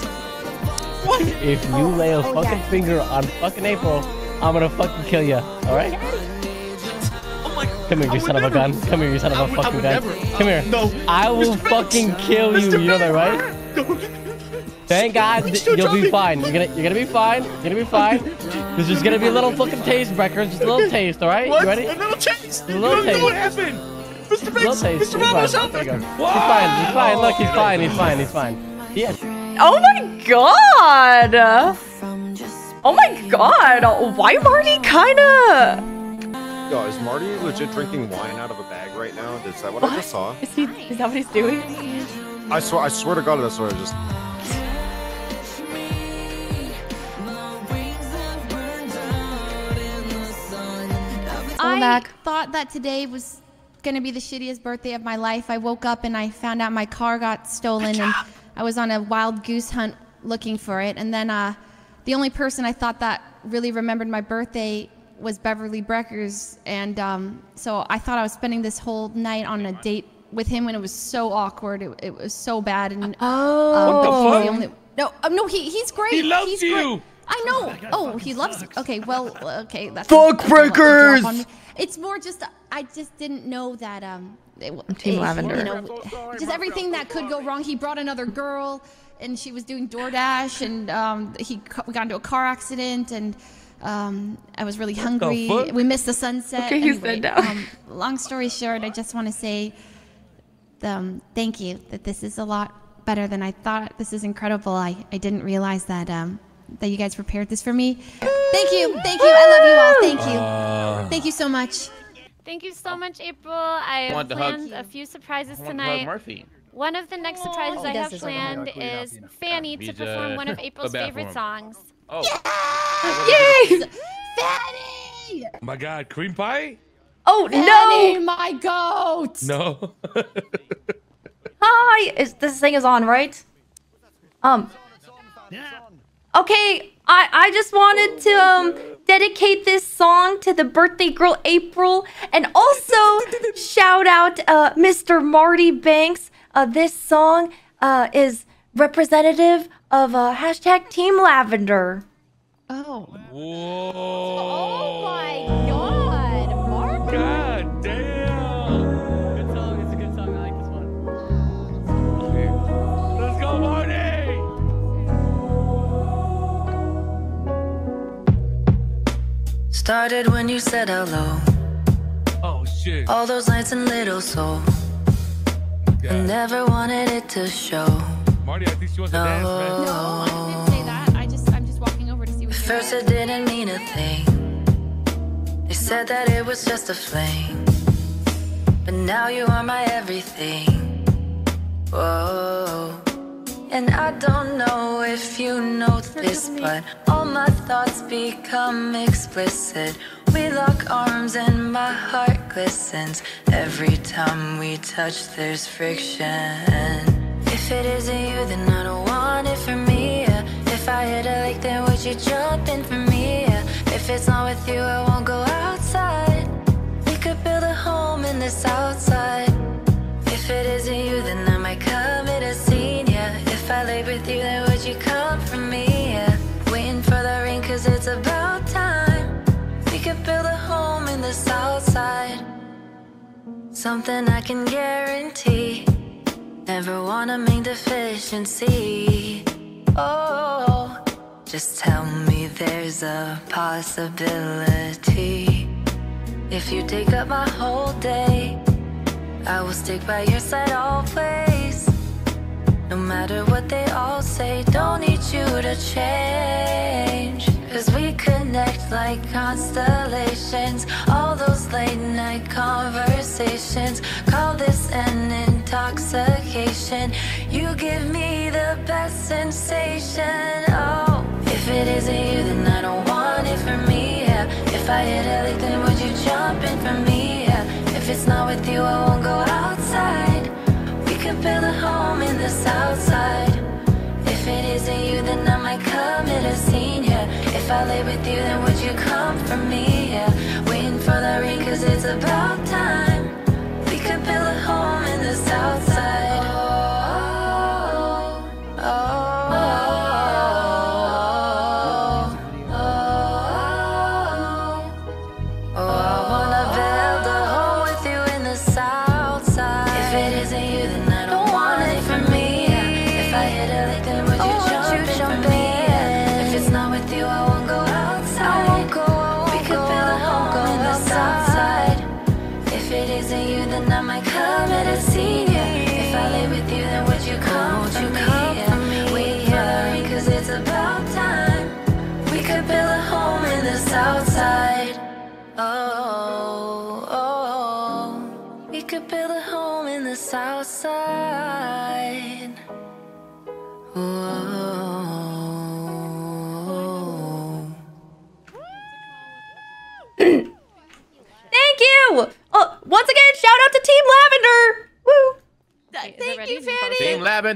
What? If you oh, lay a oh, fucking yeah. finger on fucking April, I'm gonna fucking kill you. All right? Oh my. Come here, you son of a gun. Come here, you son of a would- fucking gun. never. Come here. No. I will Mr. Fucking kill you. Mr. You know that, right? Thank God you'll be me. fine. You're gonna you're gonna be fine. You're gonna be fine. There's just gonna be a little fucking taste, Brekkers. Just a little taste, all right? What? You ready? A little taste. A You little don't know what happened. Mr. A Banks. Mr. He's Ramos fine. you He's fine. He's fine. Look, he's fine. He's fine. He's fine. Yeah. Oh my god! Oh my god! Why Marty kinda? Yo, is Marty legit drinking wine out of a bag right now? Is that what, I just saw? Is he? Is that what he's doing? I swear, I swear to God, that's what I just. I back. thought that today was gonna be the shittiest birthday of my life. I woke up and I found out my car got stolen, and I was on a wild goose hunt looking for it. And then uh, the only person I thought that really remembered my birthday was Beverly Brekkers, and um, so I thought I was spending this whole night on a date with him, and it was so awkward. It, it was so bad. And Oh. um, What the fuck? the only- no, um, no, he he's great. He loves he's you. Great. I know. Oh, he loves. Okay, well, okay. That's Fuck that's a lot to drop breakers! It's more just I just didn't know that um. It, Team it- Lavender. You know, just everything that could go wrong. He brought another girl, and she was doing DoorDash, and um, he got into a car accident, and um, I was really hungry. fuck? We missed the sunset. Okay, you Anyway, said down. Um, long story short, I just want to say, um, thank you. That this is a lot better than I thought. This is incredible. I, I didn't realize that um that you guys prepared this for me. Thank you. Thank you. I love you all. Thank you. Uh, Thank you so much. Thank you so much, April. I Want have to hug- planned a few surprises I want to hug tonight. Murphy. One of the next surprises he I have planned Yeah, yeah, is. Fanny to perform one of April's favorite songs. Oh. Yay! Fanny! my God, cream pie? Oh Fanny, no! my goat! No. Hi! Is this thing is on, right? Um. Okay, I I just wanted to um dedicate this song to the birthday girl April, and also shout out uh, Mr. Marty Banks. Uh, this song uh, is representative of uh, hashtag Team Lavender. Oh. Whoa. Oh my god, Mark. Started when you said hello. Oh shit. All those nights in Little Soul. I never wanted it to show. Marty, I think she wants to dance, man. No, I didn't say that. I just I'm just walking over to see what you're First it didn't mean a thing. They said that it was just a flame. But now you are my everything. Whoa. And I don't know if you know this, but all my thoughts become explicit. We lock arms and my heart glistens. Every time we touch, there's friction. If it isn't you, then I don't want it for me. yeah. If I hit a lake, then would you jump in for me? yeah? If it's not with you, I won't go outside. We could build a home in this outside. If it isn't you, then I I lay with you, then would you come for me, yeah? Waiting for the rain, cause it's about time. We could build a home in the south side. Something I can guarantee. Never wanna make deficiency. Oh, just tell me there's a possibility. If you take up my whole day, I will stick by your side always. No matter what they all say, don't need you to change. Cause we connect like constellations. All those late night conversations. Call this an intoxication. You give me the best sensation. Oh, if it isn't you, then I don't want it for me. Yeah. If I hit a then would you jump in for me? Yeah. If it's not with you, I won't go outside. Build a home in the south side. If it isn't you, then I might commit a scene, yeah. If I lay with you, then would you come for me, yeah? Waiting for the rain, cause it's about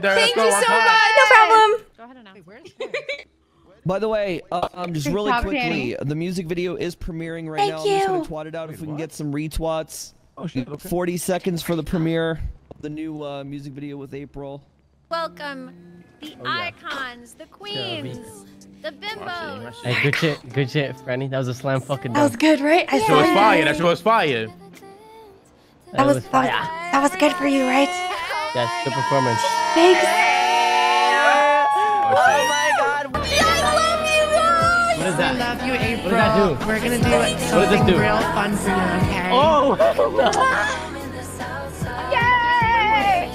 Team Lavender. Thank let's you so one much! time. No problem! Go ahead and announce. By the way, uh, um, just really quickly, Danny. the music video is premiering right Thank now. I'm just gonna you. twat it out if we can get some retweets. Oh shit. Okay. 40 seconds for the premiere of the new uh, music video with April. Welcome the icons, the queens, the bimbos. Hey, good shit, good shit, Franny. That was a slam fucking That was good, right? I That saw was you. fire. That was fire. That was, that was, fire. that was good for you, right? Yes, good performance. Thanks. Oh, oh my god. I love you, What is that? Love you, April. What does that do? We're gonna do What does this something do? real fun for you, okay? Oh! Yay!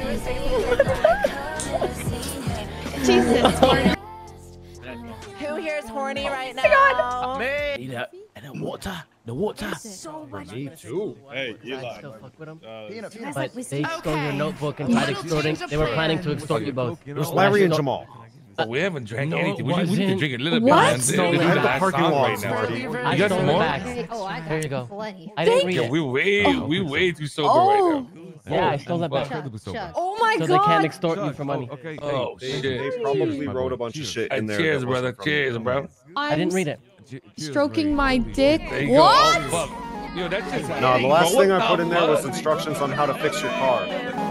Jesus. Who here is horny right oh now? Me. Need that. And the water. The water. Me too. Hey, Eli. Still fuck with 'em? Uh, Peanut, peanut. But they stole your notebook and tried extorting. change of They were planning to extort you both. It It was Larry and Jamal. Oh, we haven't drank No, anything. it We, need- we need to wasn't. drink a little What? bit, man. Stolen. This is I had the the last parking song lot, right now. Marty. I You got stole some it more? back. Oh, I got There you go. plenty. I didn't read Yeah, it. we way, we way too sober Oh. right now. Yeah, I stole that back. Incredibly sober. Chuck. Oh my god! So they can't god. extort you Chuck, for money. Oh, okay. Oh, hey, shit. They probably wrote a bunch of shit Hey, in there. cheers, that brother. wasn't from Cheers, them. bro. I didn't read it. Che- cheers, Stroking my dick. There you go. What? Yo, that's just No, the last thing I put in there was instructions on how to fix your car.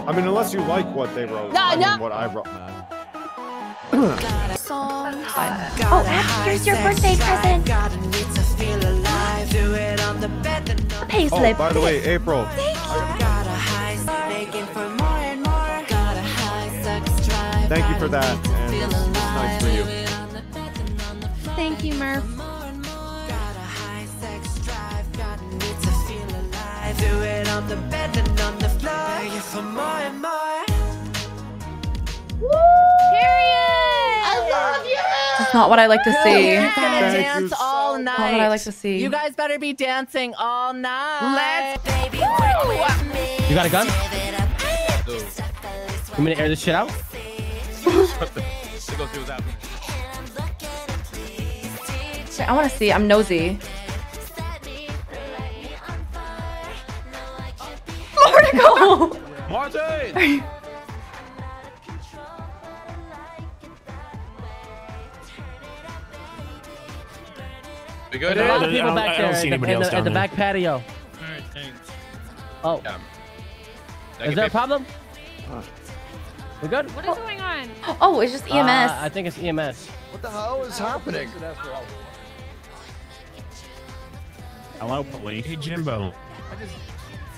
I mean, unless you like what they wrote. No, I mean, what I wrote. Oh, Ash, here's your birthday present. A pay Oh, by the way, April. Thank you for that. And it's nice for you. Thank you, Murph. Do it on the bed and on the floor. You for more and more. Period. I love you. That's not what I like to see. You're gonna dance all so night. Not what I like to see. You guys better be dancing all night. Let's baby work with me. You got a gun? You me to air this shit out? Let's go see what's happening. Wait, I want to see. I'm nosy. Where'd it go? Martin! We good? There's a lot of people I don't- back I there don't at see the, anybody in else the, at the back patio. Alright, thanks. Oh, Yeah. is there a problem? We good? What is going on? Oh, it's just EMS. Uh, I think it's EMS. What the hell is happening? Hello, police. Hey, Jimbo.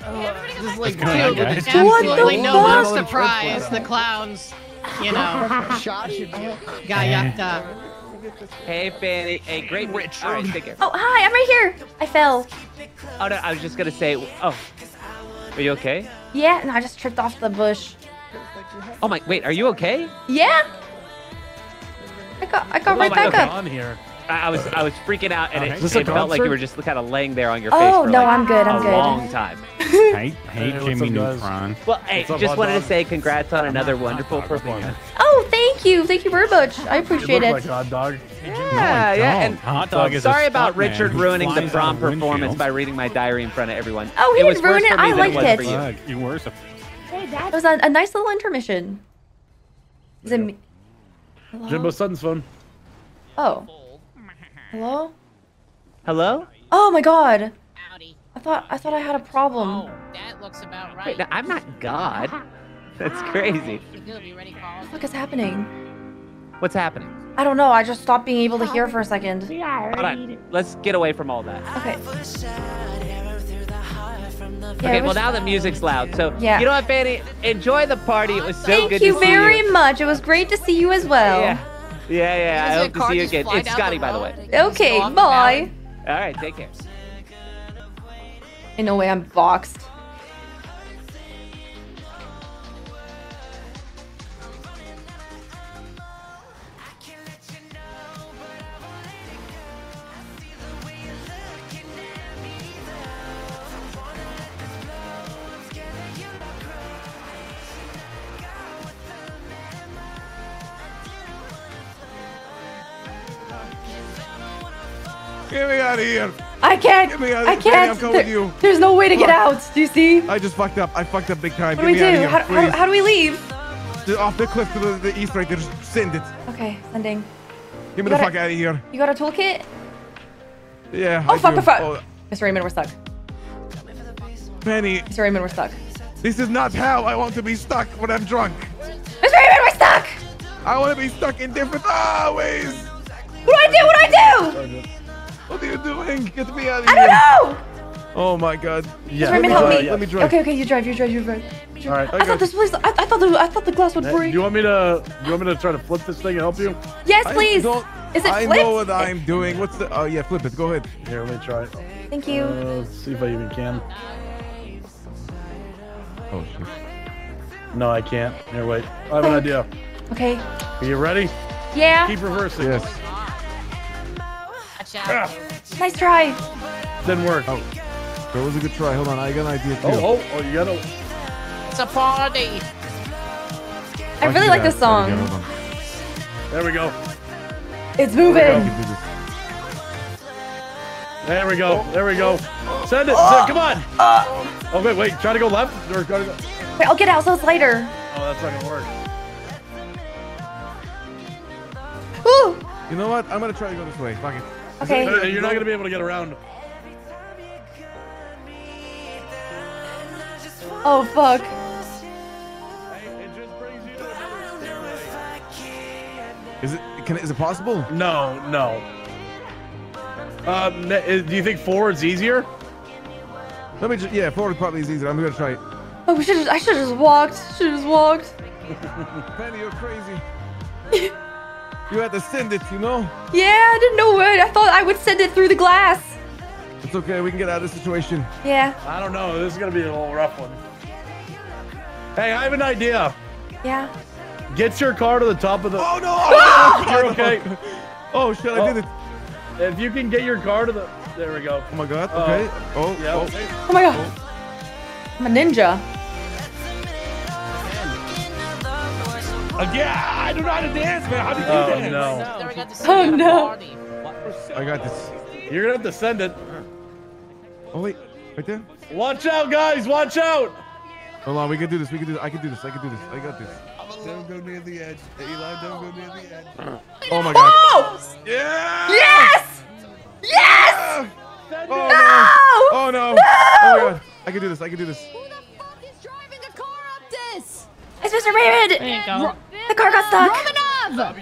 Everybody go like What's going on, guys? Absolutely What no the one fuck? surprised. The clowns, you know, Shot you. got yucked up. Hey, Fanny. Hey, great. Rich. All right, take care. Oh, hi, I'm right here. I fell. Oh, no, I was just gonna say. Oh, are you okay? Yeah, No, I just tripped off the bush. Oh my. Wait, are you okay? Yeah. I got, I got Oh right my back God. up. On here. I, I was, I was freaking out, and Okay. it, Is it felt like you were just kind of laying there on your oh, face Oh, for no, like I'm good, I'm a good. long time. Hey, hey, Hey, Jimmy up. Neutron. Well, hey, What's just hot wanted dog? to say congrats on another wonderful performance. Oh, thank you. Thank you very much. I You appreciate look it. like a hot dog. Yeah, yeah. And Hot dog is sorry about Richard who ruining the flies prom performance by reading my diary in front of everyone. Oh, he it didn't ruin it. I liked it. you. Were so. Hey, It was a, a nice little intermission. Is it me? Hello? Jimbo Sutton's phone. Oh. Hello? Hello? Oh my god. Howdy. I thought I thought I had a problem. Oh, that looks about right. Wait, I'm not God. That's crazy. You good? You ready, Carl? What the fuck is happening? What's happening? I don't know. I just stopped being able to hear for a second. We are. Hold on. Let's get away from all that. Okay. Yeah, Okay, it well now the music's loud, so Yeah. you know what, Fanny? Enjoy the party. It was so Thank good you to see very you. Very much. It was great to see you as well. Yeah, yeah, yeah. I hope to see you again. It's Scotty, the by the way. Okay, Go off the bye. All right, take care. In a way, I'm boxed. Get me out of here. I can't. Get me out of I here. Fanny, I'm can't. coming There- with you. There's no way to get out. Do you see? I just fucked up. I fucked up big time. do Get we me do? out of here, How, how, how do we leave? Just off the cliff to the, the east right there. Just send it. Okay, sending. Get me You the fuck out of here. You got a toolkit? Yeah. Oh, I fuck, do. fuck, fuck. Oh, Mr. Raymond, we're stuck. Penny, Mr. Raymond, we're stuck. this is not how I want to be stuck when I'm drunk. Mr. Raymond, we're stuck! I want to be stuck in different ah, ways. What do I do? What do I do? What are you doing? Get me out of here. I here. don't know! Oh my god. Mr. Raymond, help me. Let me drive. Okay, okay, you drive, you drive, you drive. All right. I thought this place. I, I thought the I thought the glass would Hey, break. you want me to? You want me to try to flip this thing and help you? Yes, I please. Is it I flipped? know what I'm doing. What's the? Oh yeah, flip it. Go ahead. Here, let me try. it. Thank you. Uh, let's see if I even can. Oh shit. No, I can't. Here, wait. I have an idea. Okay. Are you ready? Yeah. Keep reversing. Yes. Watch. Ah, Nice try. didn't work. Oh, that was a good try. Hold on, I got an idea too. Oh, oh, oh, you gotta. It's a party. I really like this song. There we go. It's moving. There we go. There we go. Send it. Send- come on. Oh wait, wait. Try to go left or try to go. Wait, I'll get out so it's lighter. Oh, that's not gonna work. Ooh. You know what? I'm gonna try to go this way. Fuck it. Okay. You're not gonna be able to get around. Oh fuck. Is it? Can is it possible? No, no. Um, ne- is- do you think forward's easier? Let me just. Yeah, forward probably is easier. I'm gonna try it. Oh, we should. I should have just walked. Should have just walked. Penny, you're crazy. you had to send it, you know. Yeah, I didn't know it. I thought I would send it through the glass. It's okay. We can get out of this situation. Yeah. I don't know. This is gonna be a little rough one. Hey, I have an idea. Yeah. Get your car to the top of the. Oh no! You're okay. Oh shit! I did it. If you can get your car to the. There we go. Oh my god. Uh, Okay. Oh. yeah. Oh. Oh my god. I'm a ninja. Again, I don't know how to dance, man. How do you do Oh that? no. Oh, oh no. I got this. You're gonna have to send it. Oh wait, right there. Watch out, guys! Watch out! Hold on, we can do this. We can do this. I can do this. I can do this. I got this. Don't go near the edge. Eli, don't go near the edge. Oh my god. Oh! Yeah! Yes! Yes! Oh No! no! Oh no! Oh my god! I can do this. I can do this. Who the fuck is driving a car up this. It's Mr. Raymond. There you go. The car got stuck. Ah, Romanov!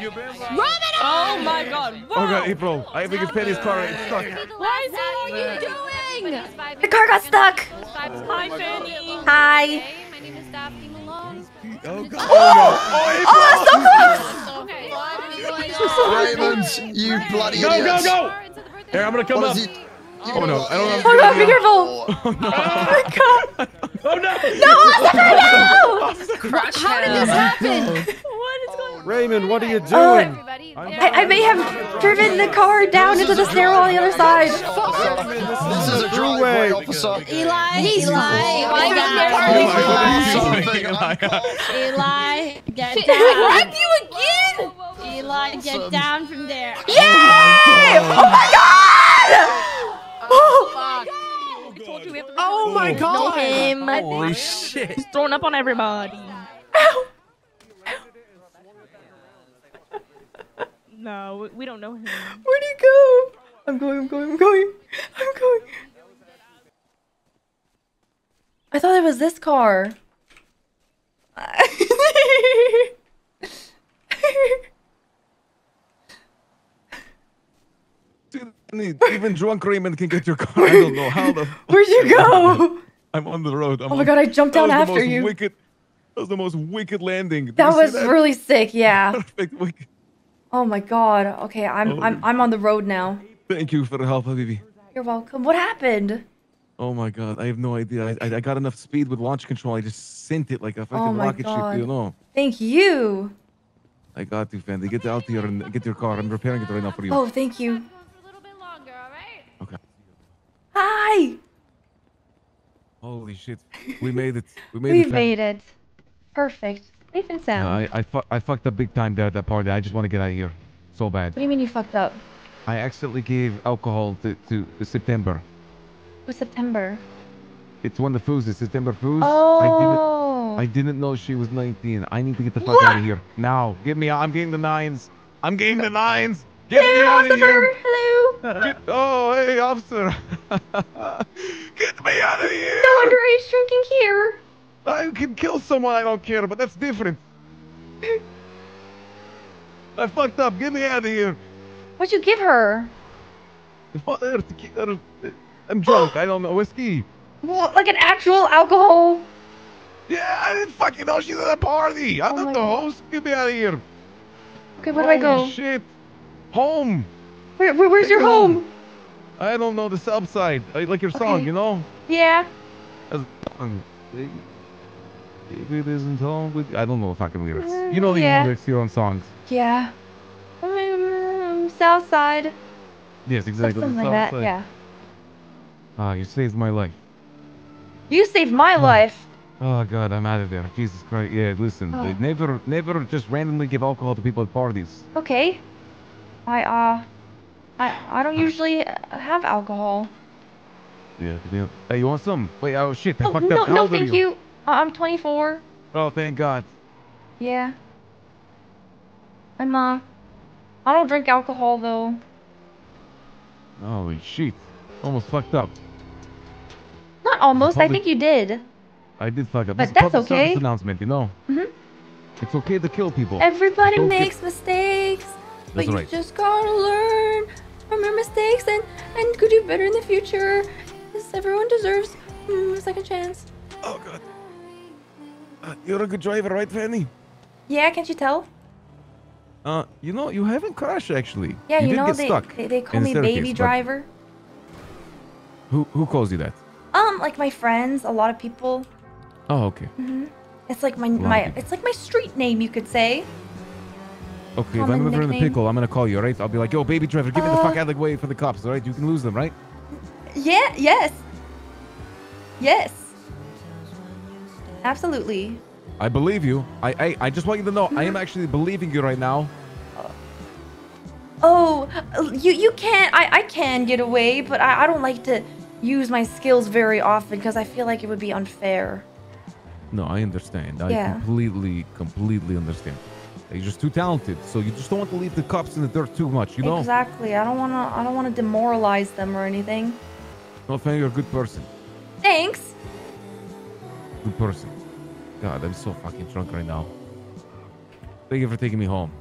Romanov! Oh my god. Oh god, April. I think it's Penny's car. It's stuck. What is What are you doing? The car got stuck. Hi, Fanny. Hi. My name is Daphne Malone. Oh god. Oh no! Oh, oh, oh Raymond, oh, you bloody Go, go, idiots. go! Here, I'm gonna come What up. he? Oh no! I don't have. Oh god, be careful. Oh my god. Oh no! No, Asafar, How did this happen? What is going on? Raymond, what are you doing? Uh, I, I may have driven the car down into the stairwell on the other side. This is a driveway, officer. Eli, Eli, my. Eli, get She down. grabbed you again? Eli, get down from there. Yay! Oh my god! Oh, Oh my God. Him. Holy shit! He's throwing up on everybody. No, we- we don't know him. Where'd he go? I'm going, I'm going, I'm going. I'm going. I thought it was this car. Dude, Even drunk Raymond can get your car. I don't know how the. Where'd you go? I'm on the road. I'm Oh my on- God, I jumped that down was the after most you. Wicked. That was the most wicked landing. Did That you see was really sick, yeah. Perfect. Wicked. Oh my god. Okay, I'm I'm oh. I'm on the road now. Thank you for the help, Habibi. You're welcome. What happened? Oh my god, I have no idea. I, I, I got enough speed with launch control. I just sent it like a fucking Oh my rocket God. ship. You know. Thank you. I got you, Fendi. Get out here and get your car. I'm repairing it right now for you. Oh, thank you. Okay. Hi. Holy shit. We made it. We made We it. fam. made it. Perfect. Safe and sound. I I, fu- I fucked up big time there at that party. I just want to get out of here, so bad. What do you mean you fucked up? I accidentally gave alcohol to to September. Was September. It's one of the foos. It's September Fooze. Oh. I didn't. Oh. I didn't know she was 19. I need to get the fuck out of here now. Get me out. I'm getting the nines. I'm getting the nines. Get me out of here. Hello. Get, oh, hey, officer. get me out of here. No underage drinking here. I can kill someone. I don't care, but that's different. I fucked up. Get me out of here. What'd you give her? I'm drunk. I don't know whiskey. What, like an actual alcohol? Yeah, I didn't fucking know she was at a party. I'm not the host. Get me out of here. Okay, where do I go? Holy shit. Home. Where, where, where's your home? I don't know the south side. I like your song, Okay. you know? Yeah. Um, If it isn't home with I don't know the fucking lyrics. You know the Yeah. lyrics to your own songs. Yeah. Um, south side. Yes, exactly. Something like that. Yeah. Ah, you saved my life. You saved my Hmm. life. Oh god, I'm out of there. Jesus Christ. Yeah, listen. Oh. Never never just randomly give alcohol to people at parties. Okay. I uh, I I don't usually uh, have alcohol. Yeah. yeah. Hey, you want some? Wait, oh shit, I Oh, fucked no, up. How no, thank you. Uh, I'm 24. Oh, thank God. Yeah. I'm uh, I don't drink alcohol though. Holy shit. Almost fucked up. Not almost. I think you did. I did fuck up. But This is a that's public service okay. announcement, you know. Mhm. It's okay to kill people. Everybody Don't get- makes mistakes, but That's you just gotta learn from your mistakes and and could do better in the future. Because everyone deserves mm, a second chance. Oh god. Uh, you're a good driver, right, Fanny? Yeah, can't you tell? Uh, you know, you haven't crashed actually. Yeah, you, did know get they, stuck they they call me baby driver. Who who calls you that? Um, like my friends, a lot of people. Oh, okay. hmm It's like my my it's like my street name, you could say. Okay, if I'm ever in the pickle, I'm gonna call you, alright? I'll be like, yo, baby driver, get me the Uh, fuck out of the way for the cops, alright? You can lose them, right? Yeah. Yes. Yes. Absolutely. I believe you. I I, I just want you to know, I am hmm? actually believing you right now. Oh, you you can't. I I can get away, but I I don't like to use my skills very often because I feel like it would be unfair. No, I understand. I completely, completely understand. You're just too talented, so you just don't want to leave the cops in the dirt too much, you know? Exactly. I don't wanna I don't wanna demoralize them or anything. No, Fanny, you're a good person. Thanks. Good person. God, I'm so fucking drunk right now. Thank you for taking me home.